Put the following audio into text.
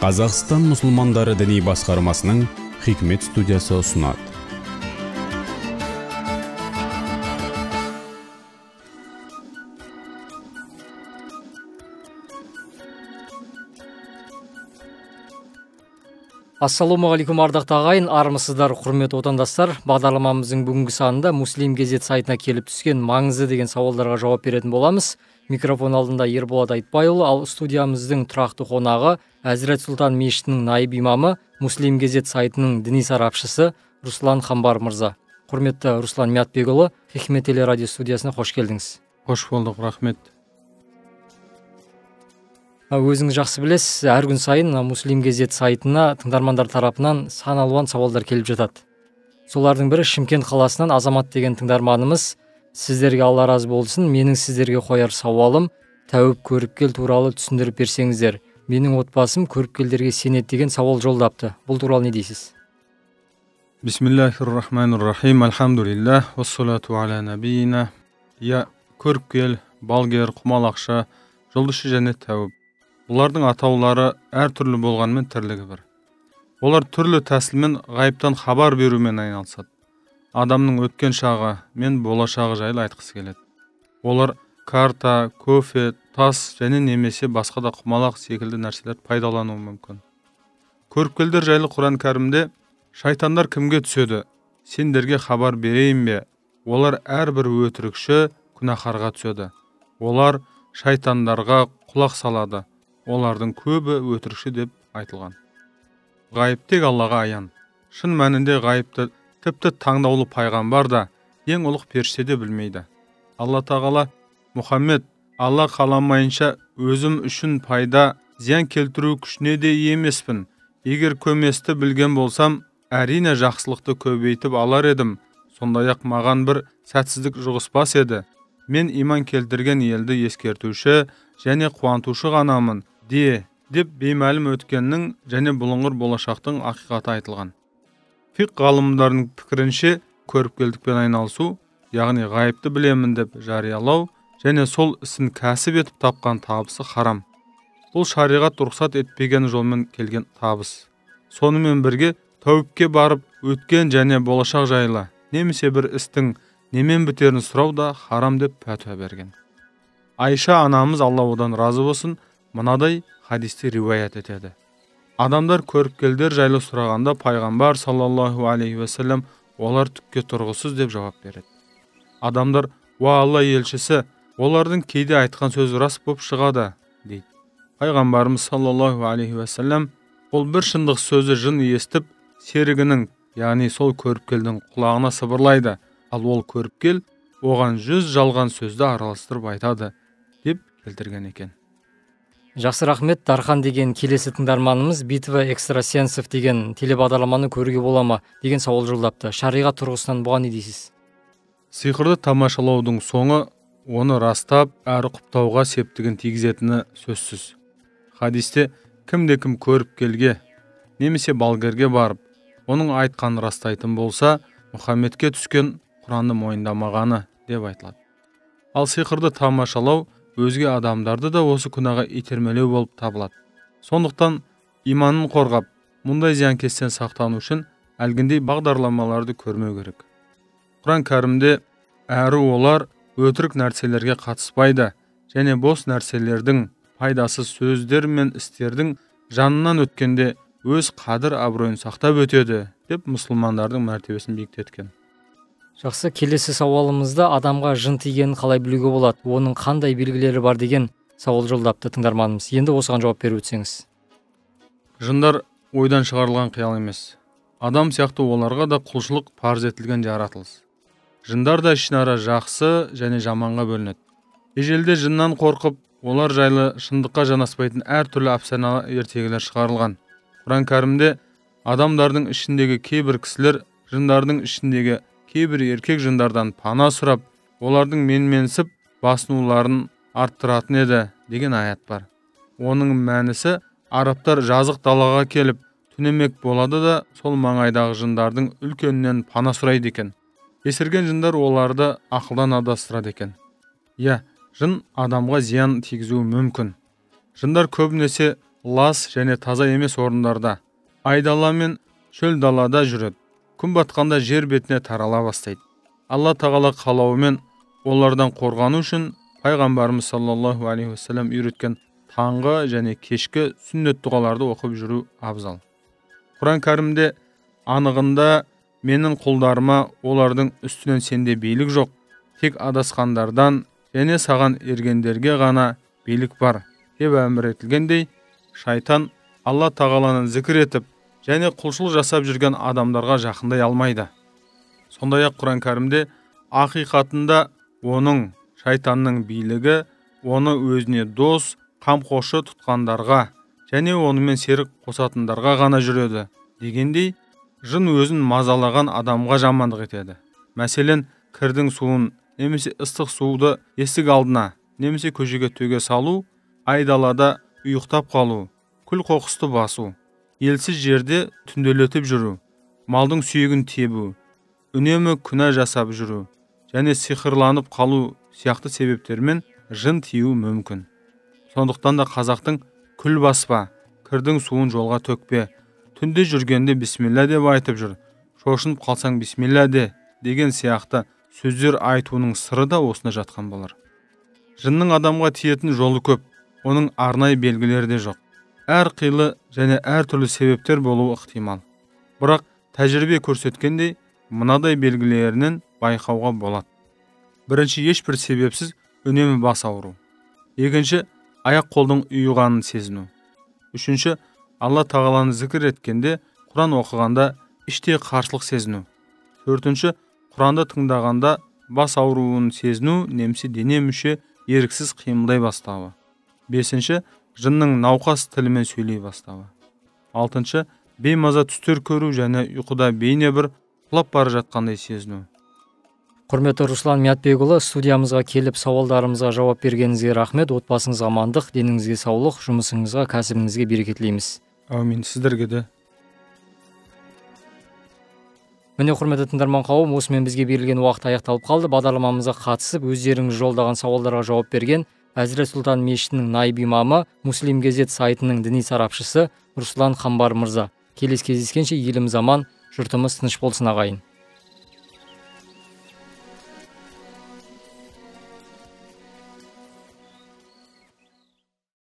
қазақстан мұсылмандары діни басқармасының хикмет студиясы ұсынады. Ассалаумағалейкум ардақты ағайын. Армысыздар құрметті отандастар. Бағдарламамыздың бүгінгі санында муслим кезет сайтына келіп түскен маңызды деген сауалдарға жауап беретін боламыз. Микрофон алдында ерболат айтбайұлы ал студиямыздың тұрақты қонағы әзірет сұлтан мешітінің найып имамы муслим кезет сайтының діни сарапшысы руслан хамбар мырза. Құрметті руслан мятбекұлы хикмет телерадио студиясына қош келдіңіз. Қош болдық рахмет. Өзіңіз жақсы білесіз әр күн сайын муслим кезет сайтына тыңдармандар тарапынан сан алуан сауалдар келіп жатады. Солардың бірі шымкент қаласынан азамат деген тыңдарманымыз. Сіздерге алла разы болсын менің сіздерге қояр сауалым тәуіп көріпкел туралы түсіндіріп берсеңіздер менің отбасым көріпкелдерге сенеді деген сауал жолдапты. Бұл туралы не дейсіз? Бисмиллахи рахмани рахим иә көріпкел балгер құмалақшы жұлдызшы және тәуіп. Бұлардың атаулары әртүрлі болғанымен тірлігі бір. Олар түрлі тәсілмен ғайыптан хабар берумен айналысады. Адамның өткен шағы мен болашағы жайлы айтқысы келеді. Олар карта кофе тас және немесе басқа да құмалақ секілді нәрселер пайдалануы мүмкін. Көріпкелдер жайлы құран кәрімде шайтандар кімге түседі? Сендерге хабар берейін бе? Олар әрбір өтірікші күнәһарға түседі. Олар шайтандарға құлақ салады. Олардың көбі өтірікші деп айтылған. Ғайып тек аллаға аян. Шын мәнінде ғайыпты тіпті таңдаулы пайғамбар да ең ұлық періште де білмейді. Алла тағала мұхаммед алла қаламайынша өзім үшін пайда зиян келтіру күшіне де емеспін. Егер көместі білген болсам әрине жақсылықты көбейтіп алар едім. Сондай ақ маған бір сәтсіздік жұғыспас еді. Мен иман келтірген елді ескертуші және қуантушы ғанамын де деп беймәлім өткеннің және бұлыңғыр болашақтың ақиқаты айтылған. Фиқ ғалымдарының пікірінше көріпкелдікпен айналысу яғни ғайыпты білемін деп жариялау және сол ісін кәсіп етіп тапқан табысы харам. Бұл шариғат рұқсат етпеген жолмен келген табыс. Сонымен бірге тәуіпке барып өткен және болашақ жайлы немесе бір істің немен бітерін сұрау да харам деп пәтуа берген. Айша анамыз алла одан разы болсын мынадай хадисте риуаят етеді. Адамдар көріпкелдер жайлы сұрағанда пайғамбар саллаллаху алейхи уассалам олар түкке тұрғысыз деп жауап береді. Адамдар уа алла елшісі олардың кейде айтқан сөзі рас болып шығады дейді. Пайғамбарымыз саллаллаху алейхи уассалам ол бір шындық сөзі жын естіп серігінің яғни сол көріпкелдің құлағына сыбырлайды. Ал ол көріпкел оған жүз жалған сөзді араластырып айтады деп келтірген екен. Жақсы рахмет дархан деген келесі тыңдарманымыз битва экстрасенсов деген телебағдарламаны көруге бола ма деген сауал жолдапты. Шариғат тұрғысынан бұған не дейсіз? Сиқырды тамашалаудың соңы оны растап әрі құптауға септігін тигізетіні сөзсіз. Хадисте кімде кім көріп келге немесе балгерге барып оның айтқанын растайтын болса мұхаммедке түскен құранды мойындамағаны деп айтылады. Ал сиқырды тамашалау өзге адамдарды да осы күнәға итермелеу болып табылады. Сондықтан иманын қорғап мұндай зиянкестен сақтану үшін әлгіндей бағдарламаларды көрмеу керек. Құран кәрімде әрі олар өтірік нәрселерге қатыспайды және бос нәрселердің пайдасыз сөздер мен істердің жанынан өткенде өз қадір абыройын сақтап өтеді деп мұсылмандардың мәртебесін биіктеткен. Жақсы келесі сауалымызда адамға жын тигенін қалай білуге болады? Оның қандай белгілері бар деген сауал жолдапты тыңдарманымыз. Енді осыған жауап беріп өтсеңіз. Жындар ойдан шығарылған қиял емес. Адам сияқты оларға да құлшылық парыз етілген жаратылыс жындар да ішінара жақсы және жаманға бөлінеді. Ежелде жыннан қорқып олар жайлы шындыққа жанаспайтын әртүрлі әпсана ертегілер шығарылған. Құран кәрімде адамдардың ішіндегі кейбір кісілер жындардың ішіндегі кейбір еркек жындардан пана сұрап олардың менменсіп басынуларын арттыратын еді деген аят бар. Оның мәнісі арабтар жазық далаға келіп түнемек болады да сол маңайдағы жындардың үлкенінен пана сұрайды екен. Есірген жындар оларды ақылдан адастырады екен. Иә жын адамға зиян тигізуі мүмкін. Жындар көбінесе лас және таза емес орындарда айдала мен шөл далада жүреді. Күн батқанда жер бетіне тарала бастайды. Алла тағала қалауымен олардан қорғану үшін пайғамбарымыз саллаллаху алейхи уассалам үйреткен таңғы және кешкі сүннет дұғаларды оқып жүру абзал. Құран кәрімде анығында менің құлдарыма олардың үстінен сенде билік жоқ тек адасқандардан және саған ергендерге ғана билік бар деп әмір етілгендей шайтан алла тағаланы зікір етіп және құлшылық жасап жүрген адамдарға жақындай алмайды. Сондай ақ құран кәрімде ақиқатында оның шайтанның билігі оны өзіне дос қамқоршы тұтқандарға және онымен серік қосатындарға ғана жүреді дегендей жын өзін мазалаған адамға жамандық етеді. Мәселен кірдің суын немесе ыстық суды есік алдына немесе көшеге төге салу айдалада ұйықтап қалу күл қоқысты басу елсіз жерде түнделетіп жүру малдың сүйегін тебу үнемі күнә жасап жүру және сиқырланып қалу сияқты себептермен жын тию мүмкін. Сондықтан да қазақтың күл баспа кірдің суын жолға төкпе түнде жүргенде бисмилля деп айтып жүр шошынып қалсаң бисмилля де деген сияқты сөздер айтуының сыры да осында жатқан болар. Жынның адамға тиетін жолы көп оның арнайы белгілері де жоқ. Әр қилы және әртүрлі себептер болуы ықтимал. Бірақ тәжірибе көрсеткендей мынадай белгілерінен байқауға болады бірінші ешбір себепсіз үнемі бас ауыру. Екінші аяқ қолдың ұйығанын сезіну. Үшінші алла тағаланы зікір еткенде құран оқығанда іште қарсылық сезіну. Төртінші құранды тыңдағанда бас ауруын сезіну немесе дене мүше еріксіз қимылдай бастауы. Бесінші жынның науқас тілімен сөйлей бастауы алтыншы беймаза түстер көру және ұйқыда бейне бір құлап бара жатқандай сезіну. Құрметті руслан миятбекұлы студиямызға келіп сауалдарымызға жауап бергеніңізге рахмет. Отбасыңызға амандық деніңізге саулық жұмысыңызға кәсібіңізге береке тілейміз. Әумин. Сіздерге де. Міне құрметті тыңдарман қауым осымен бізге берілген уақыт аяқталып қалды. Бағдарламамызға қатысып өздеріңіз жолдаған сауалдарға жауап берген әзірет сұлтан мешітінің наиб имамы муслим кезет сайтының діни сарапшысы руслан қамбар мырза. Келесі кездескенше еліміз аман жұртымыз тыныш болсын ағайын.